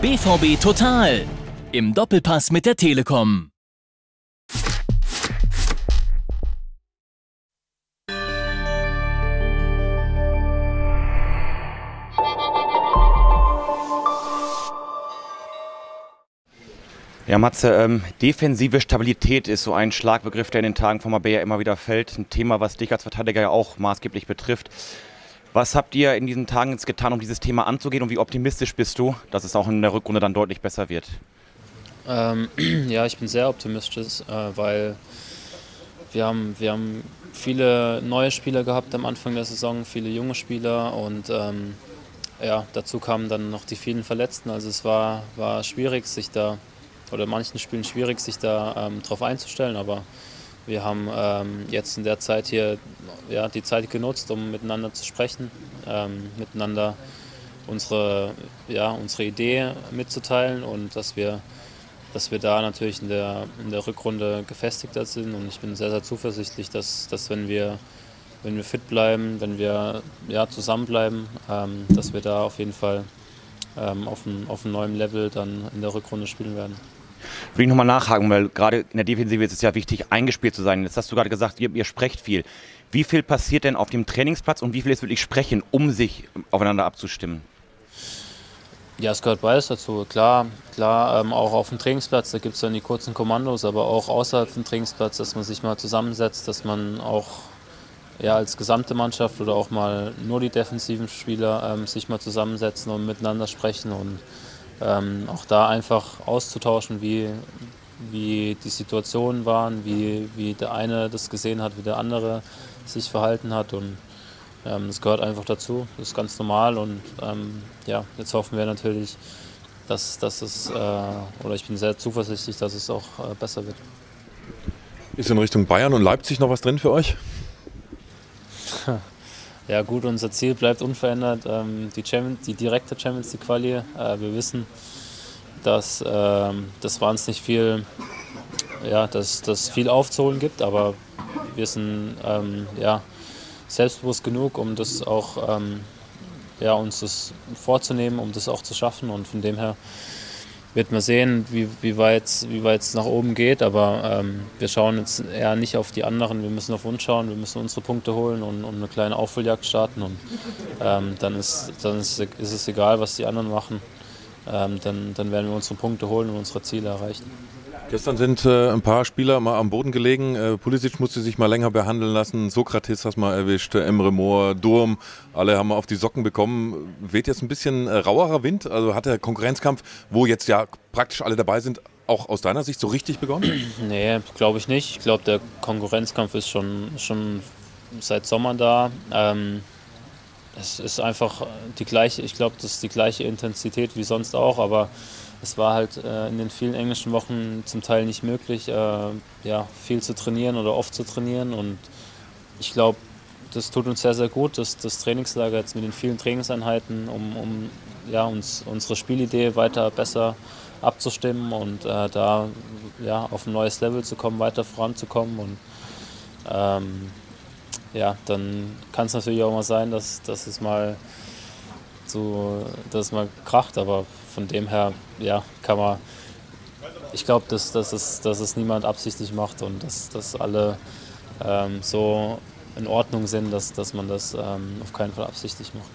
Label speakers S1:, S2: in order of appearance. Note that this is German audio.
S1: BVB Total im Doppelpass mit der Telekom.
S2: Ja, Matze, ähm, defensive Stabilität ist so ein Schlagbegriff, der in den Tagen von Mabea immer wieder fällt. Ein Thema, was dich als Verteidiger ja auch maßgeblich betrifft. Was habt ihr in diesen Tagen jetzt getan, um dieses Thema anzugehen und wie optimistisch bist du, dass es auch in der Rückrunde dann deutlich besser wird?
S3: Ähm, ja, ich bin sehr optimistisch, äh, weil wir haben, wir haben viele neue Spieler gehabt am Anfang der Saison, viele junge Spieler und ähm, ja, dazu kamen dann noch die vielen Verletzten. Also es war, war schwierig, sich da oder in manchen Spielen schwierig, sich da ähm, drauf einzustellen, aber wir haben ähm, jetzt in der Zeit hier ja, die Zeit genutzt, um miteinander zu sprechen, ähm, miteinander unsere, ja, unsere Idee mitzuteilen und dass wir, dass wir da natürlich in der, in der Rückrunde gefestigter sind. Und ich bin sehr, sehr zuversichtlich, dass, dass wenn, wir, wenn wir fit bleiben, wenn wir ja, zusammenbleiben, ähm, dass wir da auf jeden Fall ähm, auf, ein, auf einem neuen Level dann in der Rückrunde spielen werden.
S2: Will ich nochmal nachhaken, weil gerade in der Defensive ist es ja wichtig, eingespielt zu sein. Jetzt hast du gerade gesagt, ihr, ihr sprecht viel. Wie viel passiert denn auf dem Trainingsplatz und wie viel ist wirklich Sprechen, um sich aufeinander abzustimmen?
S3: Ja, es gehört beides dazu. Klar, klar ähm, auch auf dem Trainingsplatz, da gibt es dann die kurzen Kommandos, aber auch außerhalb vom Trainingsplatz, dass man sich mal zusammensetzt, dass man auch ja, als gesamte Mannschaft oder auch mal nur die defensiven Spieler ähm, sich mal zusammensetzen und miteinander sprechen und ähm, auch da einfach auszutauschen, wie, wie die Situationen waren, wie, wie der eine das gesehen hat, wie der andere sich verhalten hat. Und ähm, das gehört einfach dazu, das ist ganz normal. Und ähm, ja, jetzt hoffen wir natürlich, dass, dass es, äh, oder ich bin sehr zuversichtlich, dass es auch äh, besser wird.
S4: Ist in Richtung Bayern und Leipzig noch was drin für euch?
S3: Ja gut, unser Ziel bleibt unverändert, ähm, die, Champions, die direkte Champions League Quali. Äh, wir wissen, dass ähm, das war uns nicht viel, ja, dass das viel aufzuholen gibt, aber wir sind ähm, ja, selbstbewusst genug, um das auch ähm, ja, uns das vorzunehmen, um das auch zu schaffen. Und von dem her wird man sehen, wie, wie weit es nach oben geht. Aber ähm, wir schauen jetzt eher nicht auf die anderen. Wir müssen auf uns schauen, wir müssen unsere Punkte holen und, und eine kleine Aufholjagd starten. Und ähm, dann, ist, dann ist, ist, es egal, was die anderen machen. Ähm, dann, dann werden wir unsere Punkte holen und unsere Ziele erreichen.
S4: Gestern sind äh, ein paar Spieler mal am Boden gelegen. Äh, Pulisic musste sich mal länger behandeln lassen. Sokrates hast mal erwischt, äh, Emre Moor, Durm. Alle haben mal auf die Socken bekommen. Weht jetzt ein bisschen äh, rauerer Wind? Also hat der Konkurrenzkampf, wo jetzt ja praktisch alle dabei sind, auch aus deiner Sicht so richtig begonnen?
S3: Nee, glaube ich nicht. Ich glaube, der Konkurrenzkampf ist schon, schon seit Sommer da. Ähm, es ist einfach die gleiche, ich glaube, das ist die gleiche Intensität wie sonst auch, aber es war halt äh, in den vielen englischen Wochen zum Teil nicht möglich, äh, ja, viel zu trainieren oder oft zu trainieren. Und ich glaube, das tut uns sehr, sehr gut, dass das Trainingslager jetzt mit den vielen Trainingseinheiten, um, um ja, uns, unsere Spielidee weiter besser abzustimmen und äh, da ja, auf ein neues Level zu kommen, weiter voranzukommen. Und ähm, ja, dann kann es natürlich auch mal sein, dass, dass es mal so, dass mal kracht, aber von dem her, ja, kann man, ich glaube, dass, dass, es, dass es niemand absichtlich macht und dass, dass alle ähm, so in Ordnung sind, dass, dass man das ähm, auf keinen Fall absichtlich macht.